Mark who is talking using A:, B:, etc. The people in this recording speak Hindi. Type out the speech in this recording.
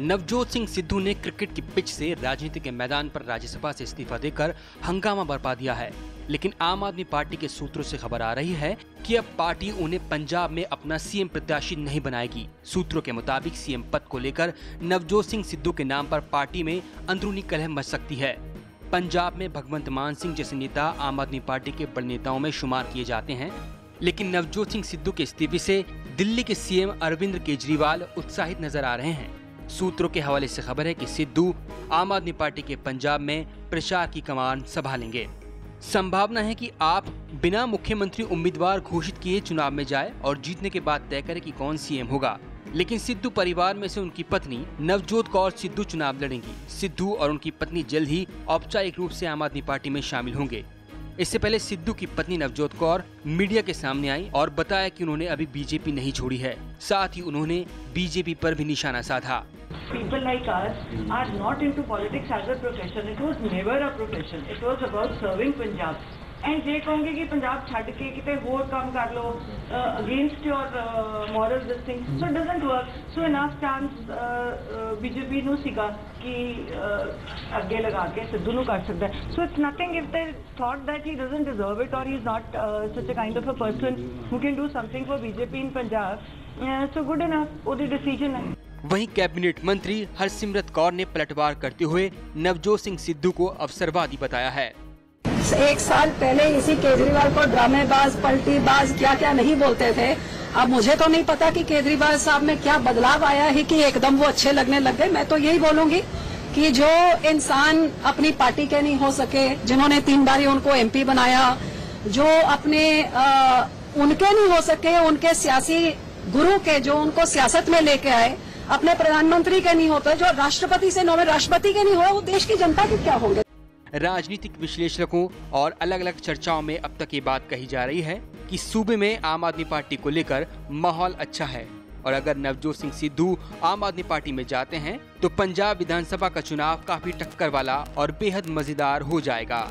A: नवजोत सिंह सिद्धू ने क्रिकेट की पिच से राजनीति के मैदान पर राज्यसभा से इस्तीफा देकर हंगामा बरपा दिया है। लेकिन आम आदमी पार्टी के सूत्रों से खबर आ रही है कि अब पार्टी उन्हें पंजाब में अपना सीएम प्रत्याशी नहीं बनाएगी। सूत्रों के मुताबिक सीएम पद को लेकर नवजोत सिंह सिद्धू के नाम पर पार्टी में अंदरूनी कलह मच सकती है। पंजाब में भगवंत मान सिंह जैसे नेता आम आदमी पार्टी के बड़े नेताओं में शुमार किए जाते हैं। लेकिन नवजोत सिंह सिद्धू के इस्तीफे से दिल्ली के सीएम अरविंद केजरीवाल उत्साहित नज़र आ रहे हैं। सूत्रों के हवाले से खबर है कि सिद्धू आम आदमी पार्टी के पंजाब में प्रचार की कमान संभालेंगे। संभावना है कि आप बिना मुख्यमंत्री उम्मीदवार घोषित किए चुनाव में जाए और जीतने के बाद तय करें कि कौन सीएम होगा। लेकिन सिद्धू परिवार में से उनकी पत्नी नवजोत कौर सिद्धू चुनाव लड़ेंगी। सिद्धू और उनकी पत्नी जल्द ही औपचारिक रूप से आम आदमी पार्टी में शामिल होंगे। इससे पहले सिद्धू की पत्नी नवजोत कौर मीडिया के सामने आई और बताया कि उन्होंने अभी बीजेपी नहीं छोड़ी है। साथ ही उन्होंने बीजेपी पर भी निशाना साधा।
B: people like us are not into politics as a profession. It was never a profession. It was about serving Punjab. And ਜੇ ਕਹੋਗੇ ਕਿ ਪੰਜਾਬ ਛੱਡ ਕੇ ਕਿਤੇ ਹੋਰ ਕੰਮ ਕਰ ਲਓ against your moral this thing so it doesn't work so enough chance BJP ਨੂੰ ਸੀਗਾ ਕਿ uh, ਅੱਗੇ ਲਗਾ ਕੇ ਸਿੱਧੂ ਨੂੰ ਕਰ ਸਕਦਾ so it's nothing if they thought that he doesn't deserve it or he's not uh, such a kind of a person who can do something for BJP in Punjab uh, so good enough ਉਹਦੀ ਡਿਸੀਜਨ ਹੈ
A: वहीं कैबिनेट मंत्री हरसिमरत कौर ने पलटवार करते हुए नवजोत सिंह सिद्धू को अवसरवादी बताया है।
C: एक साल पहले इसी केजरीवाल को ड्रामेबाज पलटीबाज क्या क्या नहीं बोलते थे। अब मुझे तो नहीं पता कि केजरीवाल साहब में क्या बदलाव आया है कि एकदम वो अच्छे लगने लग गए। मैं तो यही बोलूँगी कि जो इंसान अपनी पार्टी के नहीं हो सके जिन्होंने तीन बारी उनको एमपी बनाया जो अपने आ, उनके नहीं हो सके उनके सियासी गुरु के जो उनको सियासत में लेके आए अपने प्रधानमंत्री के नहीं होते, जो राष्ट्रपति से नौवे राष्ट्रपति के नहीं हुए वो देश की जनता के क्या होंगे?
A: राजनीतिक विश्लेषकों और अलग अलग चर्चाओं में अब तक ये बात कही जा रही है कि सूबे में आम आदमी पार्टी को लेकर माहौल अच्छा है। और अगर नवजोत सिंह सिद्धू आम आदमी पार्टी में जाते हैं तो पंजाब विधानसभा का चुनाव काफ़ी टक्कर वाला और बेहद मज़ेदार हो जाएगा।